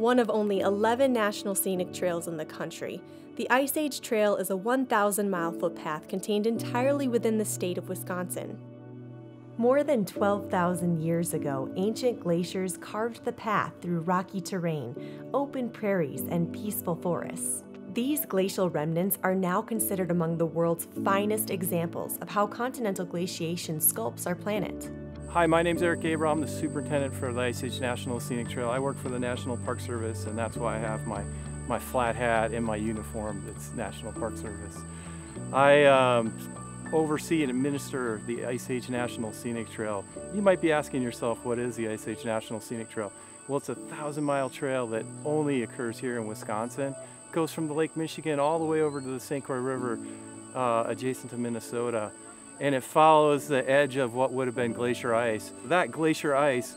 One of only 11 national scenic trails in the country, the Ice Age Trail is a 1,000 mile footpath contained entirely within the state of Wisconsin. More than 12,000 years ago, ancient glaciers carved the path through rocky terrain, open prairies, and peaceful forests. These glacial remnants are now considered among the world's finest examples of how continental glaciation sculpts our planet. Hi, my name is Eric Gabriel. I'm the superintendent for the Ice Age National Scenic Trail. I work for the National Park Service, and that's why I have my, my flat hat and my uniform that's National Park Service. I um, oversee and administer the Ice Age National Scenic Trail. You might be asking yourself, what is the Ice Age National Scenic Trail? Well, it's a thousand mile trail that only occurs here in Wisconsin. It goes from the Lake Michigan all the way over to the St. Croix River uh, adjacent to Minnesota. And it follows the edge of what would have been glacier ice. That glacier ice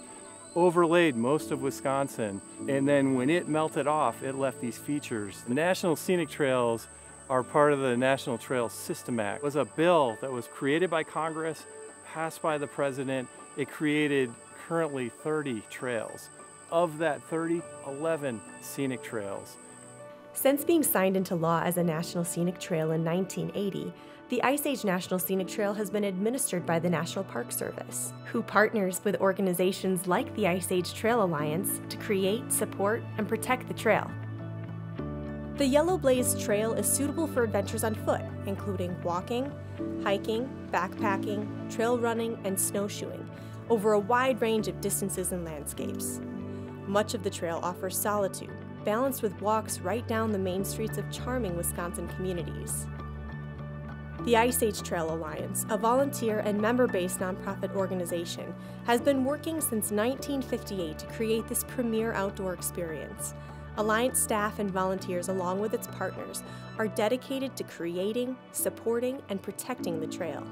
overlaid most of Wisconsin. And then when it melted off, it left these features. The National Scenic Trails are part of the National Trail System Act. It was a bill that was created by Congress, passed by the president. It created currently 30 trails. Of that 30, 11 scenic trails. Since being signed into law as a National Scenic Trail in 1980, the Ice Age National Scenic Trail has been administered by the National Park Service, who partners with organizations like the Ice Age Trail Alliance to create, support, and protect the trail. The Yellow Blaze Trail is suitable for adventures on foot, including walking, hiking, backpacking, trail running, and snowshoeing, over a wide range of distances and landscapes. Much of the trail offers solitude, balanced with walks right down the main streets of charming Wisconsin communities. The Ice Age Trail Alliance, a volunteer and member based nonprofit organization, has been working since 1958 to create this premier outdoor experience Alliance staff and volunteers, along with its partners, are dedicated to creating, supporting, and protecting the trail.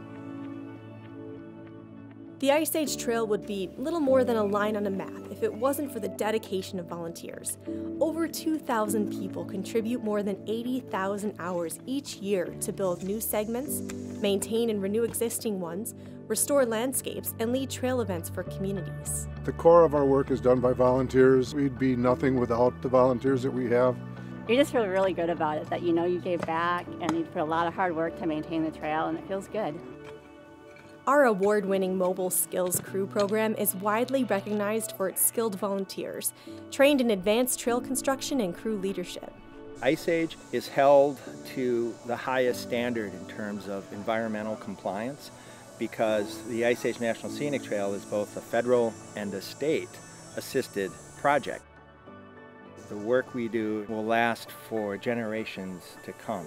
The Ice Age Trail would be little more than a line on a map if it wasn't for the dedication of volunteers. Over 2,000 people contribute more than 80,000 hours each year to build new segments, maintain and renew existing ones, restore landscapes, and lead trail events for communities. The core of our work is done by volunteers. We'd be nothing without the volunteers that we have. You just feel really good about it, that you know you gave back and you put a lot of hard work to maintain the trail, and it feels good. Our award winning Mobile Skills Crew program is widely recognized for its skilled volunteers, trained in advanced trail construction and crew leadership. Ice Age is held to the highest standard in terms of environmental compliance because the Ice Age National Scenic Trail is both a federal and a state assisted project. The work we do will last for generations to come.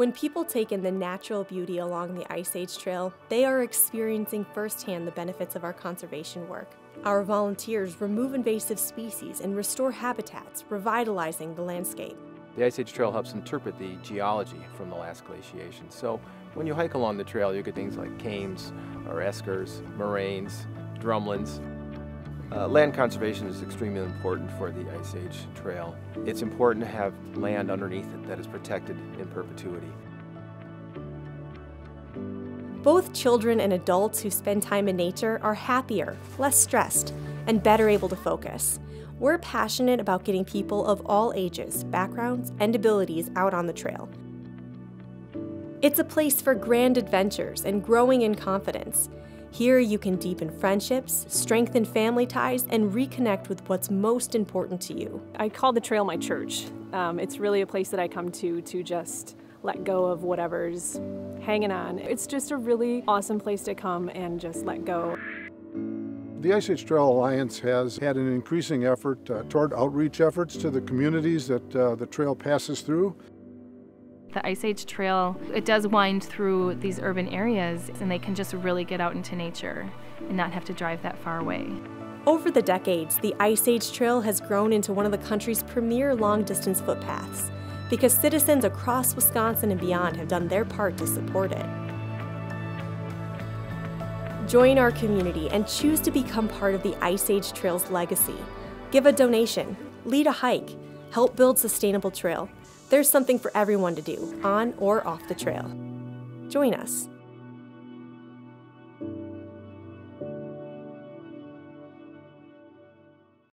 When people take in the natural beauty along the Ice Age Trail, they are experiencing firsthand the benefits of our conservation work. Our volunteers remove invasive species and restore habitats, revitalizing the landscape. The Ice Age Trail helps interpret the geology from the last glaciation. So when you hike along the trail, you get things like kames or eskers, moraines, drumlins, uh, land conservation is extremely important for the Ice Age Trail. It's important to have land underneath it that is protected in perpetuity. Both children and adults who spend time in nature are happier, less stressed, and better able to focus. We're passionate about getting people of all ages, backgrounds, and abilities out on the trail. It's a place for grand adventures and growing in confidence. Here, you can deepen friendships, strengthen family ties, and reconnect with what's most important to you. I call the trail my church. Um, it's really a place that I come to to just let go of whatever's hanging on. It's just a really awesome place to come and just let go. The Ice Age Trail Alliance has had an increasing effort uh, toward outreach efforts to the communities that uh, the trail passes through. The Ice Age Trail, it does wind through these urban areas and they can just really get out into nature and not have to drive that far away. Over the decades, the Ice Age Trail has grown into one of the country's premier long distance footpaths because citizens across Wisconsin and beyond have done their part to support it. Join our community and choose to become part of the Ice Age Trail's legacy. Give a donation, lead a hike, help build sustainable trail, there's something for everyone to do, on or off the trail. Join us.